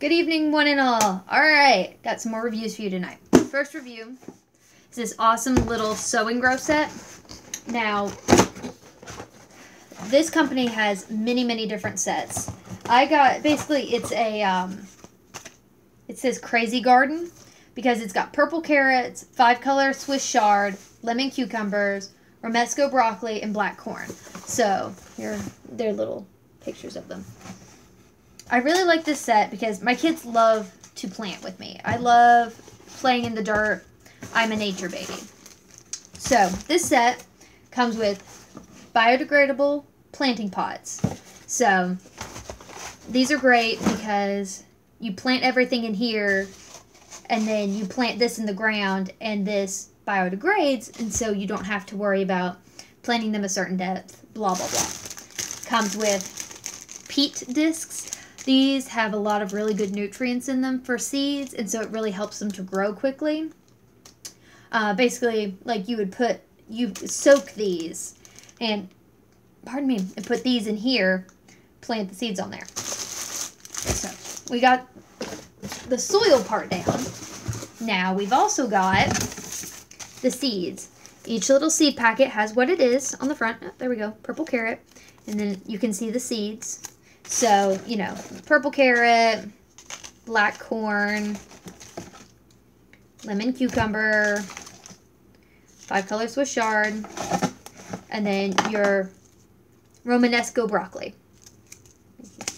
Good evening, one and all. All right, got some more reviews for you tonight. First review is this awesome little Sow and Grow set. Now, this company has many, many different sets. I got basically it's a um, it says Crazy Garden because it's got purple carrots, five color Swiss chard, lemon cucumbers, romesco broccoli, and black corn. So here, they're little pictures of them. I really like this set because my kids love to plant with me. I love playing in the dirt. I'm a nature baby. So this set comes with biodegradable planting pots. So these are great because you plant everything in here and then you plant this in the ground and this biodegrades and so you don't have to worry about planting them a certain depth, blah, blah, blah. Comes with peat discs. These have a lot of really good nutrients in them for seeds and so it really helps them to grow quickly. Uh, basically, like you would put, you soak these and, pardon me, and put these in here, plant the seeds on there. So we got the soil part down. Now we've also got the seeds. Each little seed packet has what it is on the front. Oh, there we go, purple carrot. And then you can see the seeds. So, you know, purple carrot, black corn, lemon cucumber, five color Swiss chard, and then your Romanesco broccoli.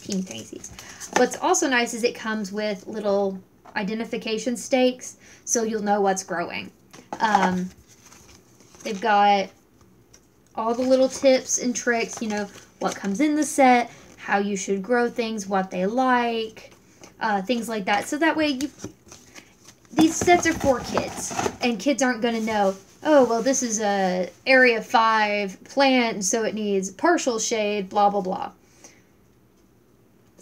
Teeny tiny seeds. What's also nice is it comes with little identification stakes, so you'll know what's growing. Um, they've got all the little tips and tricks, you know, what comes in the set, how you should grow things, what they like, uh, things like that. So that way you, these sets are for kids, and kids aren't going to know, oh, well, this is a area 5 plant, so it needs partial shade, blah, blah, blah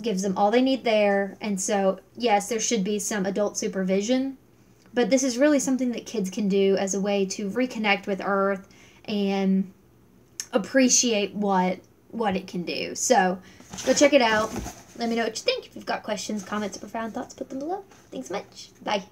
gives them all they need there. And so, yes, there should be some adult supervision, but this is really something that kids can do as a way to reconnect with Earth and appreciate what what it can do. So, go check it out. Let me know what you think. If you've got questions, comments, or profound thoughts, put them below. Thanks so much. Bye.